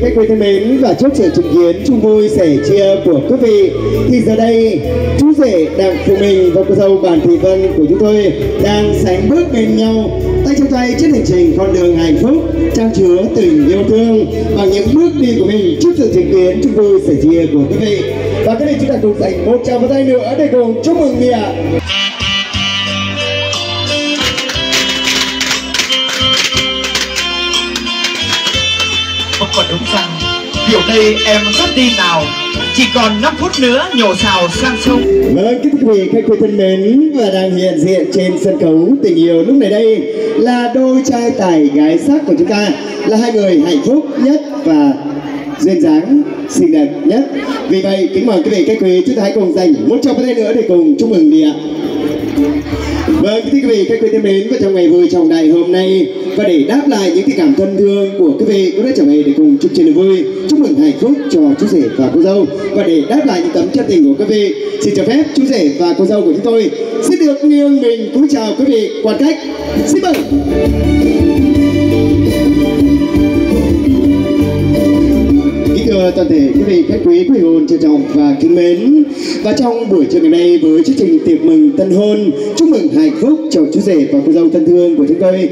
khách quý thân mến, và trước sự chứng kiến chung vui sẻ chia của quý vị, thì giờ đây, chú rể đặng phụ mình và cô dâu bản thị vân của chúng tôi đang sánh bước bên nhau, tay trong tay trên hành trình con đường hạnh phúc, trang chứa tình yêu thương, bằng những bước đi của mình trước sự chứng kiến chung vui sẻ chia của quý vị. Và cái này chúng ta cùng dành một tràng vào tay nữa để cùng chúc mừng mẹ còn đúng rằng Điều đây em rất đi nào Chỉ còn 5 phút nữa nhổ xào sang sông Vâng, kính thưa quý vị, khách quý thân mến và đang hiện diện trên sân khấu tình yêu lúc này đây là đôi trai tài gái sắc của chúng ta là hai người hạnh phúc nhất và duyên dáng xinh đẹp nhất. Vì vậy, kính mời quý vị khách quý chúng ta hãy cùng dành một trong tay nữa để cùng chúc mừng đi ạ. Vâng, thưa quý vị, khách quý thân mến và trong ngày vui trọng đại hôm nay và để đáp lại những cái cảm thân thương của quý vị cũng đã trở về để cùng chúc trên niềm vui, chúc mừng hạnh phúc cho chú rể và cô dâu và để đáp lại những tấm chân tình của quý vị, xin cho phép chú rể và cô dâu của chúng tôi xin được nghiêng mình cúi chào quý vị quan khách. Xin mời thưa toàn thể quý vị khách quý quý hồn trân trọng và kính mến. Và trong buổi trưa ngày nay với chương trình tiệc mừng tân hôn, chúc mừng hạnh phúc cho chú rể và cô dâu thân thương của chúng tôi.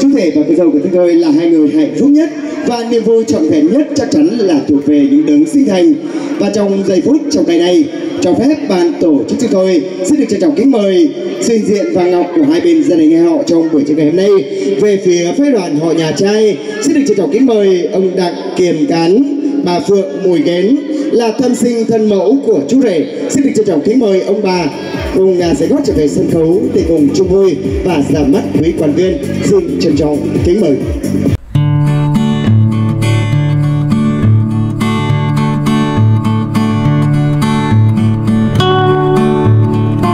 Chú rể và cô dâu của chúng tôi là hai người hạnh phúc nhất và niềm vui trọn vẹn nhất chắc chắn là thuộc về những đấng sinh thành. Và trong giây phút trong ngày này cho phép ban tổ chức chúng tôi xin được trân trọng kính mời sự hiện diện và ngọc của hai bên gia đình nghe họ trong buổi trưa ngày hôm nay. Về phía phái đoàn họ nhà trai, xin được trân trọng kính mời ông đặng kiềm cán bà Phượng Mùi Kén là thân sinh thân mẫu của chú rể. Xin được trân trọng kính mời ông bà cùng nhà sẽ gót trở về sân khấu để cùng chung vui và ra mắt quý quan viên. Xin trân trọng kính mời.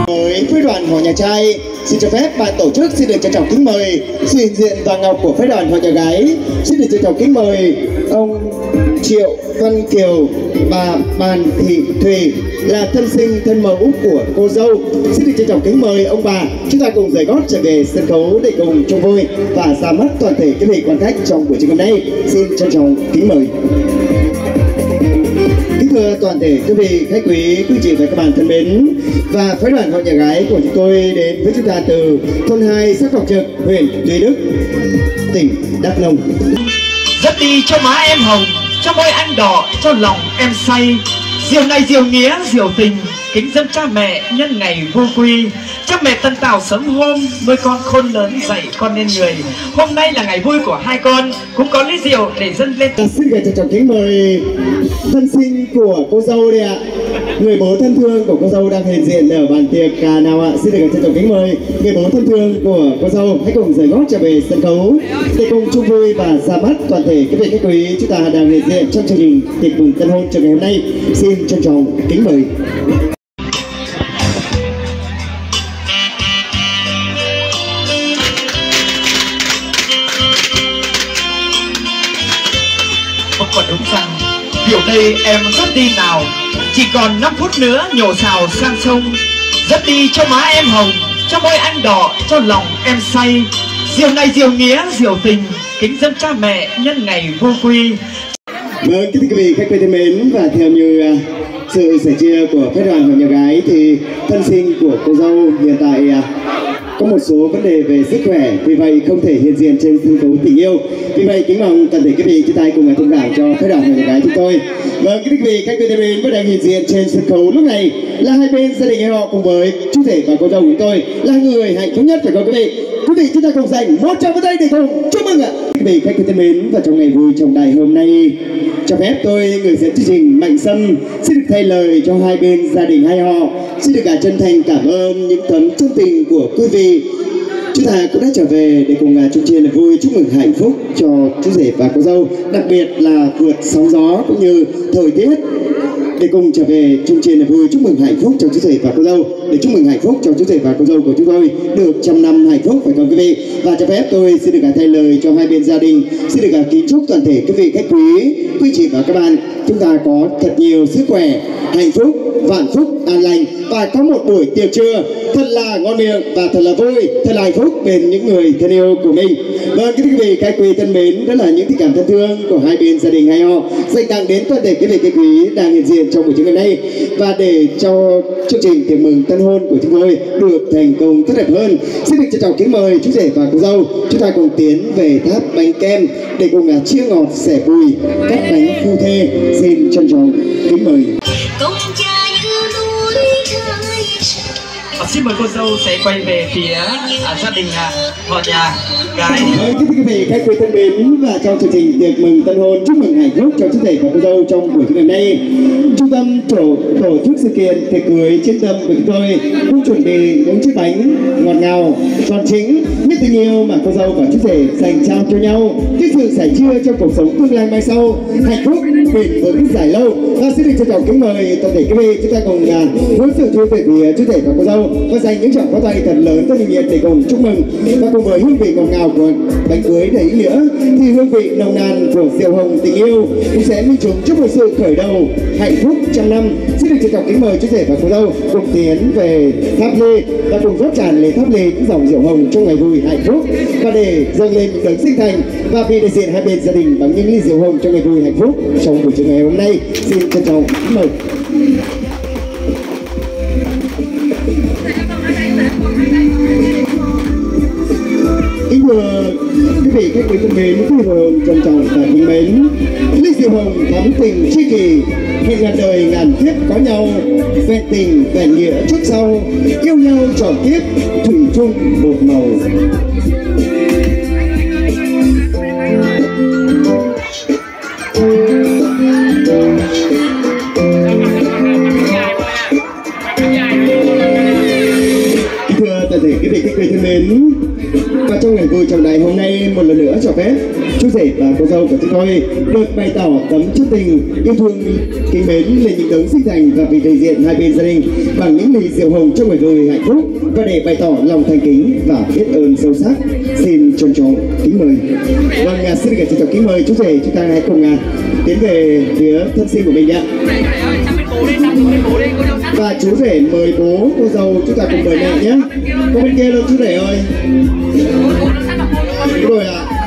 Với phái đoàn họ nhà trai, xin cho phép ban tổ chức xin được trân trọng kính mời sự hiện diện và ngọc của phái đoàn họ nhà gái. Xin được trân trọng kính mời ông triệu văn kiều bà bàn thị thùy là thân sinh thân mẫu của cô dâu. Xin được trân trọng kính mời ông bà. Chúng ta cùng rời gót trở về sân khấu để cùng chung vui và ra mắt toàn thể quý vị quan khách trong buổi trưa hôm nay. Xin trân trọng kính mời. Kính thưa toàn thể quý vị khách quý, quý chị và các bạn thân mến và phái đoàn hội nhà gái của chúng tôi đến với chúng ta từ thôn 2 xã Ngọc Trực, huyện Tuy Đức, tỉnh Đắk Nông dắt đi cho má em hồng, Cho môi anh đỏ, Cho lòng em say. Diều này diều nghĩa, diều tình, Kính dân cha mẹ nhân ngày vô quy. Cha mẹ tân tảo sớm hôm, Nuôi con khôn lớn, dạy con nên người. Hôm nay là ngày vui của hai con, Cũng có lý rượu để dân lên. Xin gửi trân trọng kính mời thân sinh của cô dâu đây ạ. Người bố thân thương của cô dâu đang hiện diện ở bàn tiệc à, nào ạ? Xin được trân trọng kính mời người bố thân thương của cô dâu hãy cùng rời gót trở về sân khấu để cùng chung vui và ra mắt toàn thể quý vị khách quý chúng ta đang hiện diện trong chương trình tiệc mừng tân hôn cho ngày hôm nay. Xin trân trọng kính mời. Không đúng rằng Điều đây em rất đi nào chỉ còn 5 phút nữa nhổ xào sang sông. Dắt đi cho má em hồng Cho môi anh đỏ Cho lòng em say. Diều này diều nghĩa diều tình Kính dân cha mẹ nhân ngày vô quy. Vâng, kính thưa quý vị khách quý thân mến và theo như à, sự sẻ chia của phái đoàn và nhà gái thì thân sinh của cô dâu hiện tại à, có một số vấn đề về sức khỏe, vì vậy không thể hiện diện trên sân khấu tình yêu. Vì vậy, kính mong toàn thể quý vị, chúng ta cùng người thông cảm cho khán đoàn người gái chúng tôi. Vâng quý vị khách quý thân mến đang hiện diện trên sân khấu lúc này là hai bên gia đình họ cùng với chú rể và cô dâu của chúng tôi, là người hạnh phúc nhất phải không quý vị? Quý vị, chúng ta cùng dành một tràng vỗ tay để cùng chúc mừng ạ. Quý vị, khách quý thân mến, và trong ngày vui trọng đại hôm nay, cho phép tôi người dẫn chương trình mạnh sâm xin được thay lời cho hai bên gia đình hai họ xin được cả chân thành cảm ơn những tấm chân tình của quý vị. Chúng ta cũng đã trở về để cùng à, chung chia niềm vui chúc mừng hạnh phúc cho chú rể và cô dâu đặc biệt là vượt sóng gió cũng như thời tiết. Để cùng trở về chung chia niềm vui chúc mừng hạnh phúc cho chú rể và cô dâu. Để chúc mừng hạnh phúc cho chú rể và cô dâu của chúng tôi được trăm năm hạnh phúc phải không quý vị? Và cho phép tôi xin được cả thay lời cho hai bên gia đình xin được cả kính chúc toàn thể quý vị khách quý quý chị và các bạn. Chúng ta có thật nhiều sức khỏe hạnh phúc vạn phúc an lành. Và có một buổi tiệc trưa thật là ngon miệng và thật là vui, thật là hạnh phúc bên những người thân yêu của mình. Vâng kính thưa quý vị các quý thân mến, đó là những tình cảm thân thương của hai bên gia đình hai họ, dành tặng đến toàn thể quý vị các quý đang hiện diện trong buổi chương trình này và để cho chương trình tiệc mừng tân hôn của chúng tôi được thành công tốt đẹp hơn, xin được trân trọng kính mời chú rể và cô dâu. Chúng ta cùng tiến về tháp bánh kem để cùng chia ngọt sẻ vui các bánh phu thê, xin trân trọng kính mời. Công và xin mời cô dâu sẽ quay về phía à, gia đình à, họ nhà gái dạ, thưa quý vị, khách quý thân mến và trong chương trình tiệc mừng tân hôn chúc mừng hạnh phúc cho chú rể và cô dâu trong buổi ngày hôm nay. Trung tâm tổ tổ chức sự kiện tiệc cưới trên tâm của chúng tôi cũng chuẩn bị những chiếc bánh ngọt ngào, tròn chính, nhất tình yêu mà cô dâu và chú rể dành trao cho nhau. Cái sự sẻ chia trong cuộc sống tương lai mai sau, hạnh phúc bền vững dài lâu. Và xin được trân trọng kính mời toàn thể quý vị chúng ta cùng à, uh, hướng sự chú về phía chú rể và cô dâu và dành những tràng pháo tay thật lớn rất nhiệt để cùng chúc mừng. Và cùng với hương vị ngọt ngào của bánh cưới đầy ý nghĩa, thì hương vị nồng nàn của rượu hồng tình yêu cũng sẽ minh chứng chúc một sự khởi đầu hạnh phúc trăm năm. Xin được trân trọng kính mời chú rể và cô dâu cùng tiến về tháp lê và cùng rót tràn lên tháp lê những dòng rượu hồng trong ngày vui, hạnh phúc. Và để dâng lên những đấng sinh thành và vì đại diện hai bên gia đình bằng những ly rượu hồng trong ngày vui, hạnh phúc trong buổi chiều ngày hôm nay, xin trân trọng kính mời. Ờ, quý vị khách quý thân mến, quý hồng trân trọng và kính mến. Ly diệu hồng thắm tình tri kỷ, hẹn ngàn đời ngàn kiếp có nhau vẹn tình vẹn nghĩa trước sau, yêu nhau trọn kiếp, thủy chung một màu. Mến. Và trong ngày vui trọng đại hôm nay một lần nữa cho phép chú rể và cô dâu của chúng tôi được bày tỏ tấm chất tình yêu thương kính mến lên những đấng sinh thành và vì đại diện hai bên gia đình bằng những ly rượu hồng trong ngày vui hạnh phúc. Và để bày tỏ lòng thành kính và biết ơn sâu sắc xin trân trọng kính mời. Vâng à, xin được trân trọng kính mời chú rể chúng ta hãy cùng à, tiến về phía thân sinh của mình ạ và chú rể mời bố cô dâu chúng ta cùng mời mẹ nhé. cô bên kia luôn chú rể ơi. Đúng rồi ạ